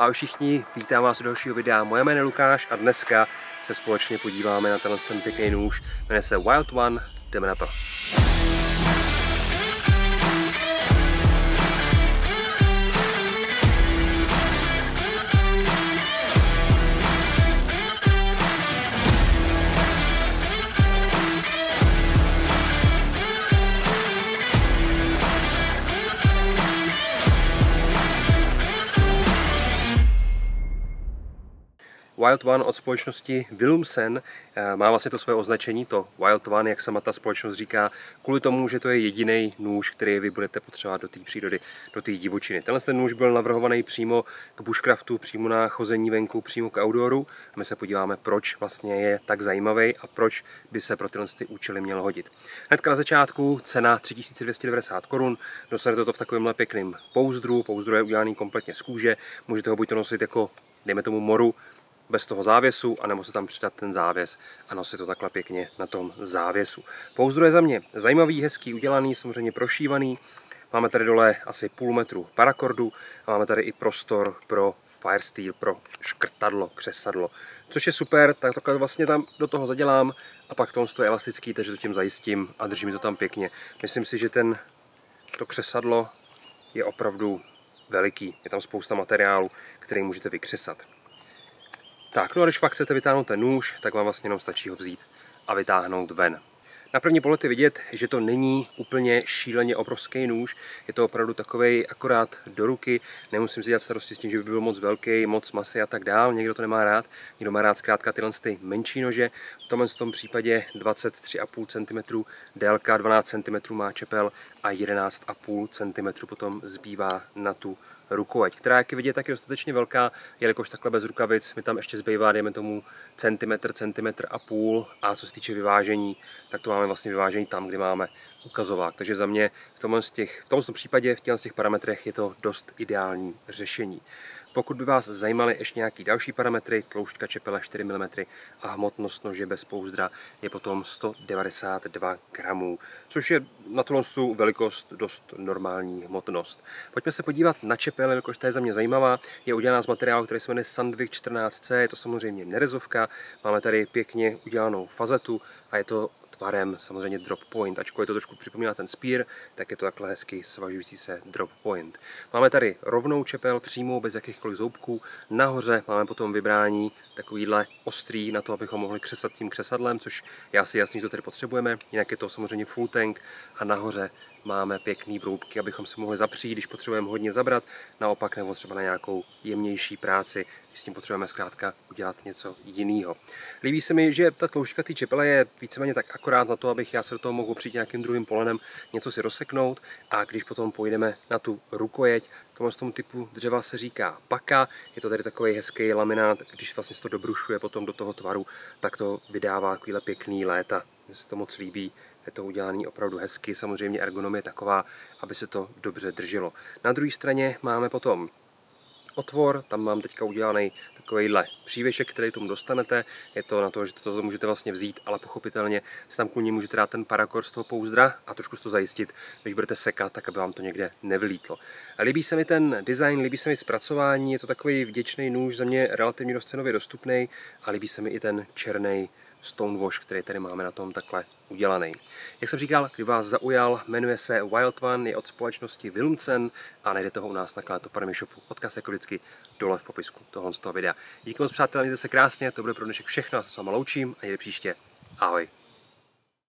Ahoj všichni, vítám vás u dalšího videa. Moje jméno je Lukáš a dneska se společně podíváme na tenhle ten pěkný nůž. Jmenuje se Wild One, jdeme na to. Wild One od společnosti Wilumsen eh, má vlastně to své označení, to Wild One, jak sama ta společnost říká, kvůli tomu, že to je jediný nůž, který vy budete potřebovat do té přírody, do té divočiny. Tenhle ten nůž byl navrhovaný přímo k bushcraftu, přímo na chození venku, přímo k outdooru. A my se podíváme, proč vlastně je tak zajímavý a proč by se pro tyhle ty účely měl hodit. Hnedka na začátku cena 3290 korun, dostanete to v takovémhle pěkném pouzdru, pouzdru je udělaný kompletně z kůže, můžete ho buď to nosit jako dejme tomu moru, bez toho závěsu, anebo se tam přidat ten závěs a nosit to takhle pěkně na tom závěsu. Pouzdro je za mě zajímavý, hezký, udělaný, samozřejmě prošívaný. Máme tady dole asi půl metru parakordu a máme tady i prostor pro Firesteel, pro škrtadlo, křesadlo. Což je super, tak takhle vlastně tam do toho zadělám a pak to je elastický, takže to tím zajistím a drží mi to tam pěkně. Myslím si, že ten, to křesadlo je opravdu veliký. Je tam spousta materiálu, který můžete vykřesat. Tak, no a když pak chcete vytáhnout ten nůž, tak vám vlastně jenom stačí ho vzít a vytáhnout ven. Na první pohled je vidět, že to není úplně šíleně obrovský nůž, je to opravdu takový akorát do ruky, nemusím si dělat starosti s tím, že by byl moc velký, moc masy a tak dál, někdo to nemá rád, někdo má rád zkrátka tyhle ty menší nože, v tomhle tom případě 23,5 cm, délka 12 cm má čepel a 11,5 cm potom zbývá na tu rukojeť, která, jak je vidět, tak je dostatečně velká, jelikož takhle bez rukavic mi tam ještě zbývá, dejme tomu, centimetr, centimetr a půl a co se týče vyvážení, tak to máme vlastně vyvážení tam, kde máme ukazovák. Takže za mě v tomhle, těch, v tomhle případě, v těch parametrech je to dost ideální řešení. Pokud by vás zajímaly ještě nějaký další parametry, tloušťka čepele 4 mm a hmotnost nože bez pouzdra je potom 192 gramů, což je na tuhle velikost dost normální hmotnost. Pojďme se podívat na čepel, jelikož ta je za mě zajímavá. Je udělaná z materiálu, který se jmenuje Sandvik 14C, je to samozřejmě nerezovka. Máme tady pěkně udělanou fazetu a je to tvarem samozřejmě drop point. Ačkoliv to trošku připomíná ten spear, tak je to takhle hezky svažující se drop point. Máme tady rovnou čepel přímo bez jakýchkoliv zoubků. Nahoře máme potom vybrání takovýhle ostrý na to, abychom mohli křesat tím křesadlem, což já si jasný, že to tady potřebujeme. Jinak je to samozřejmě full tank a nahoře máme pěkný broubky, abychom si mohli zapřít, když potřebujeme hodně zabrat, naopak nebo třeba na nějakou jemnější práci, když s tím potřebujeme zkrátka udělat něco jiného. Líbí se mi, že ta tloušťka té čepele je víceméně tak akorát na to, abych já se do toho mohl přijít nějakým druhým polenem, něco si rozseknout a když potom pojdeme na tu rukojeť, Tomhle tomu typu dřeva se říká paka, je to tady takový hezký laminát, když vlastně se to dobrušuje potom do toho tvaru, tak to vydává takovýhle pěkný léta. Mně se to moc líbí, je to udělané opravdu hezky, samozřejmě ergonomie taková, aby se to dobře drželo. Na druhé straně máme potom otvor, tam mám teďka udělaný takovýhle přívěšek, který tomu dostanete. Je to na to, že to můžete vlastně vzít, ale pochopitelně si tam kvůli můžete dát ten parakor z toho pouzdra a trošku to zajistit, když budete sekat, tak aby vám to někde nevylítlo. Líbí se mi ten design, líbí se mi zpracování, je to takový vděčný nůž, za mě relativně dost cenově dostupný a líbí se mi i ten černý stonewash, který tady máme na tom takhle udělaný. Jak jsem říkal, kdyby vás zaujal, jmenuje se Wild One, je od společnosti Wilmsen a najdete ho u nás na Klétoparmy shopu. Odkaz jako vždycky dole v popisku tohoto videa. Díky moc přátelé, mějte se krásně, to bude pro dnešek všechno, já se s váma loučím a někdy příště. Ahoj.